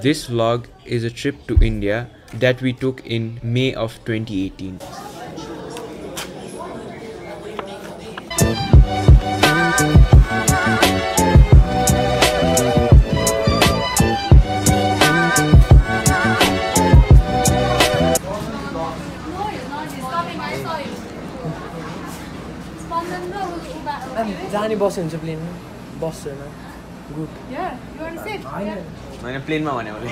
This vlog is a trip to India that we took in May of 2018. No, he's not. He's coming. I saw him. Spandan र उ- उभा- अनि के अरे? जाने बस्यो हुन्छ प्लेनमा बस्दैन गुड Here, होइन प्लेनमा भने उसले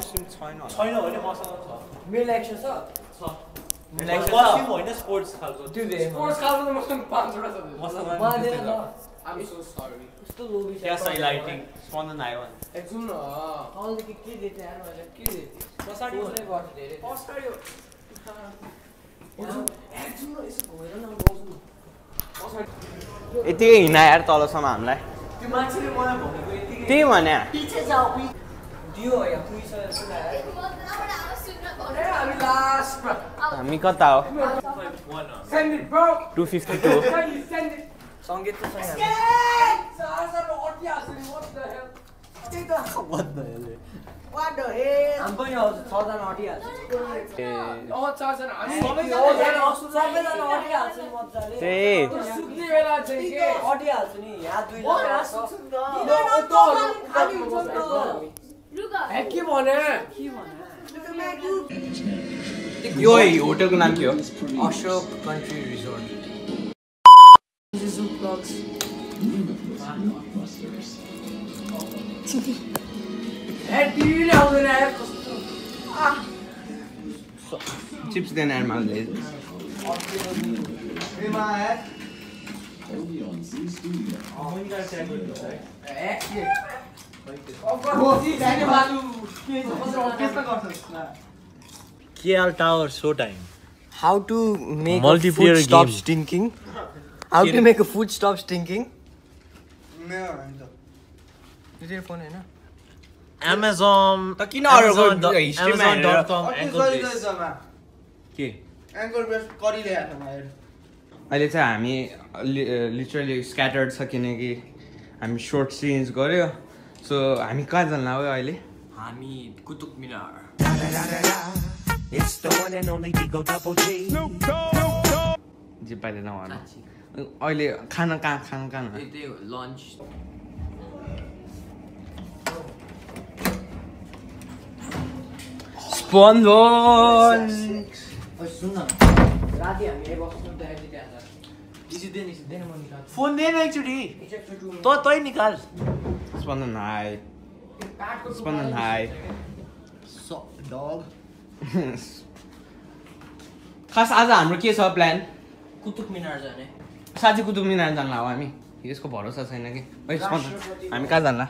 कस्ट्युम छैन छैन भने मसँग छ। मेरो एक्सन छ। कस्ट्युम होइन स्पोर्ट्स खालको। स्पोर्ट्स खालको त मसँग पाँचवटा छ। मसँग आम सो सरी कस्तो लोभी छ। स्पन्दन आयो भने। ए के के यार मैले के पछाडि गर्छ धेरै पछाडि यसो न पछाडि यतिकै हिँडा यार तलसम्म हामीलाई। त्यो मान्छेले मलाई भनेको यतिकै। त्यही भने हामी कता हो टु फिफ्टी टू सङ्गीत अटिहाल्छु नि what the hell? त्यही त। ए हामी पनि आउँछ, छजना अटिहाल्छ। अँ, चारजना, हामी सबैजना सबैजना अटिहाल्छ नि मजाले। त्यही त्यो सुत्ने बेला चाहिँ के? अटिहाल्छ नि यहाँ ओ, दुईजना यहाँ छ। सुत्छ नि त। किन उताहरू उतातिर बस्छ हामी? Luga. ए, के भने? यो होटलको नाम के हो Ashok country resort Zoo vlogs. ए, टिभीले आउँदैन यार, कस्तो। चिप्स देन यार मालले ए, के? Of course, जाने बाटो। KL tower so time how to make multiplayer stop stinking how to make a food stop stinking phone होइन एमाजोन किन अर्डर एमाजोन डट कम के अहिले चाहिँ हामी लिटरली स्क्याटर्ड छ किनकि हामी सोर्ट सिन्स गऱ्यो। सो हामी कहाँ जान हो अहिले? हामी कुतुब मिनार। जे पाइले नभन। अहिले खाना कहाँ खान कहाँ लन्च फोन दे न। एकचोटि। तै निकाल। स्पन्दन हाई काठको स्पन्दन हाई डग खास आज हाम्रो के छ प्लान कुतुब मिनार जाने। साँच्ची कुतुब मिनार जान्ला हो हामी। यसको भरोसा छैन कि? हामी कहाँ जान्ला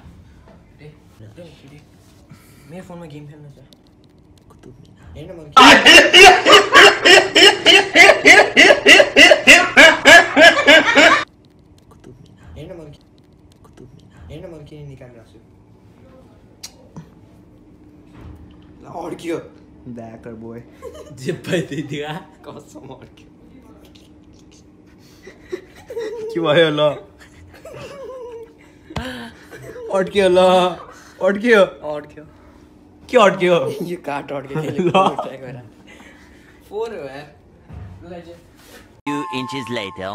मेरो फोनमा गेम खेल्नु छ। हेर्न मैले ब्याकर बोय जे पाइ त्यही दिगा कसम अड्क्यो के भयो ल अड्क्यो ल अड्क्यो अड्क्यो के अड्क्यो यो काट अड्क्यो ल। ट्राई गर फोर हो यार Few inches later.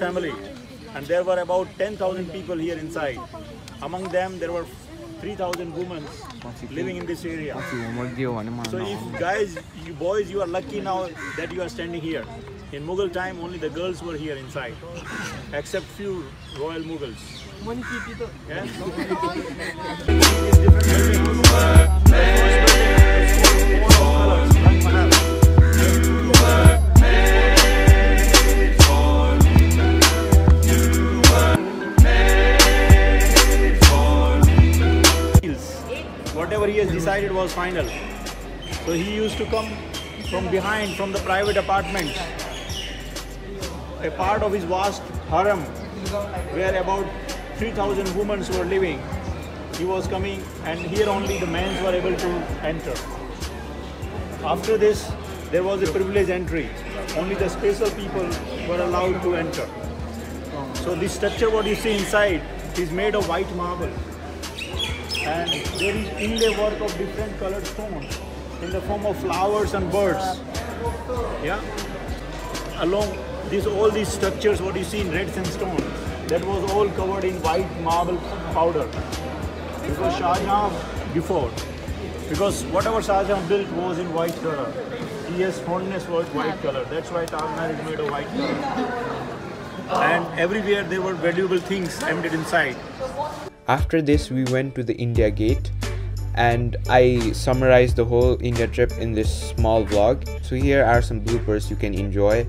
family. And there were about 10,000 people here inside. Among them, there were 3,000 women living in this area. So if guys, you boys, you are lucky now that you are standing here. In Mughal time, only the girls were here inside, except few royal Mughals. Yeah? decided was final. So he used to come from behind, from the private apartments. A part of his vast harem, where about 3,000 women were living, he was coming, and here only the men were able to enter. After this, there was a privileged entry. Only the special people were allowed to enter. So this structure, what you see inside, is made of white marble and there is inlay work of different colored stones in the form of flowers and birds. Yeah. Along these all these structures, what you see in red sandstone, that was all covered in white marble powder. Because Shah Jahan before, because whatever Shah Jahan built was in white color. He has fondness for white color. That's why Taj Mahal is made of white color. And everywhere there were valuable things embedded inside. After this, we went to the India Gate and I summarized the whole India trip in this small vlog. So here are some bloopers you can enjoy.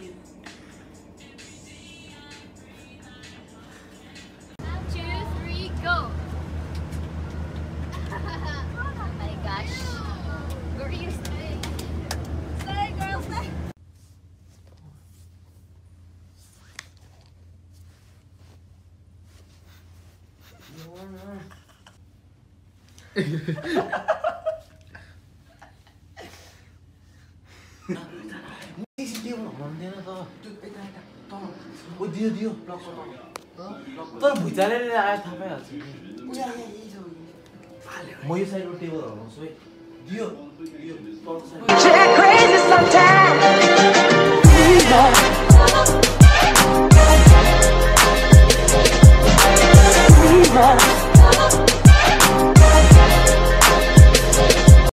दियो दियो तर भुइँचाले आएर थाहा पाइहाल्छ म यो साइडको table हराउँछु है दियो